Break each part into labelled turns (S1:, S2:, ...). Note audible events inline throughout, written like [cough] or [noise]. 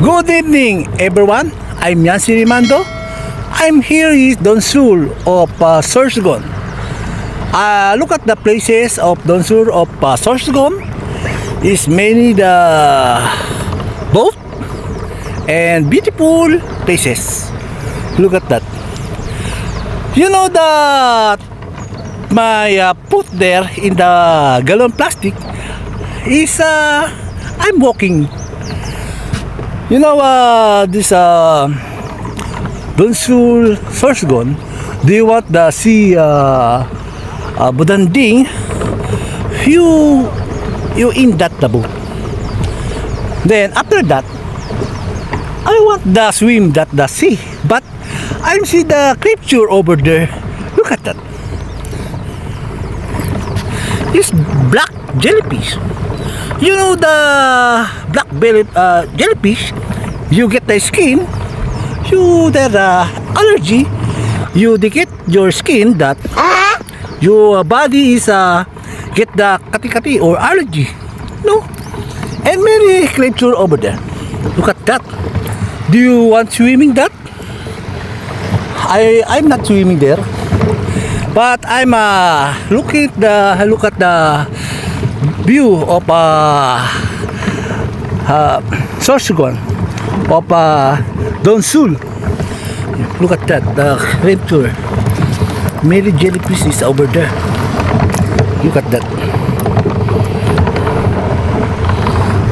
S1: Good evening, everyone. I'm Yancy Rimando. I'm here Don Sul of uh, Sorsogon. Uh, look at the places of Don of uh, Sorsogon. It's many the boat and beautiful places. Look at that. You know that my uh, put there in the gallon plastic is uh, I'm walking you know, uh, this uh, Dunsul Sorsogon, do you want the see uh, uh, Budanding? You, you in that the boat. Then after that, I want the swim that the sea, but I see the creature over there. Look at that. It's black jellyfish. You know the black belly uh, jellyfish, you get the skin, you the uh, allergy, you get your skin that your body is uh, get the kati-kati or allergy. No? And many creature over there. Look at that. Do you want swimming that? I I'm not swimming there. But I'm uh, looking at the look at the view of uh, uh, Sorsogon of uh, Don Sul. Look at that, the creature. Many jellyfish is over there. Look at that.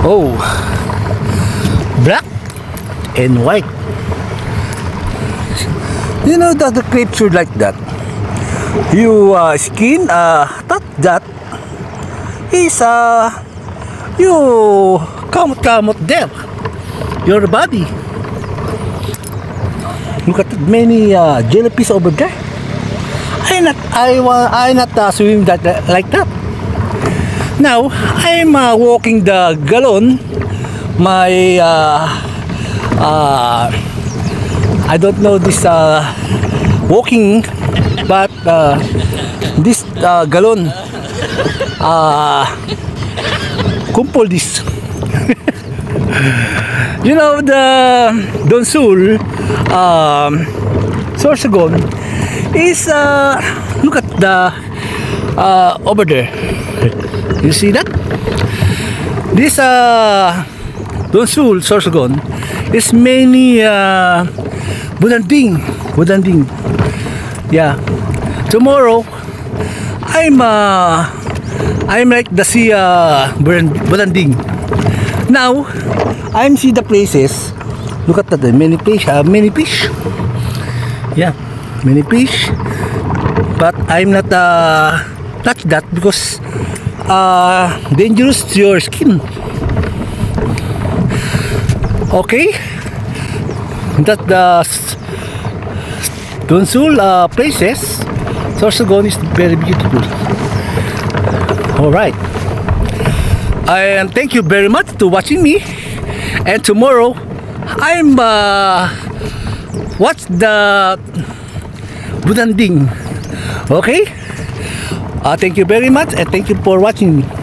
S1: Oh, black and white. You know that the creature like that. You uh, skin uh, that that is uh, you kamot kamot there your body. Look at many uh, jellyfish over there. I not I want I not uh, swim that uh, like that. Now I'm uh, walking the galon my uh, uh, I don't know this uh, walking but uh, this uh, galon uh, [laughs] kumpol this [laughs] you know the Don Sul um, Sorsogon is uh, look at the uh, over there. You see that? This uh, Don Sul Sorsogon is mainly uh, Budanding Budanding yeah. Tomorrow I'm uh, I'm like the sea uh, Budanding now I'm see the places. Look at that many fish uh, many fish. Yeah many fish. But I'm not uh, touch that because uh, dangerous to your skin. Okay. That the Donsul uh, places. Sorsogon is very beautiful alright and thank you very much to watching me. And tomorrow I'm uh, watch the Budanding okay? Uh, thank you very much and thank you for watching me